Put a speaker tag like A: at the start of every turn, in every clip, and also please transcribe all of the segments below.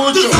A: mucho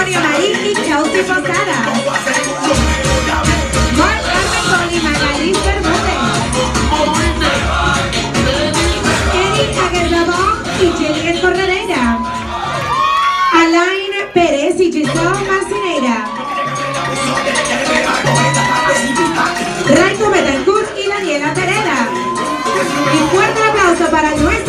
B: Antonio Marín y Chauti Posada. Mark Carmen y Magalí Bermúdez. Eric Aguerdabón y Jennifer Corredera. Alain Pérez y Giselle Marcineira. Raico Betancourt y Daniela Pereda. Y fuerte aplauso para Luis.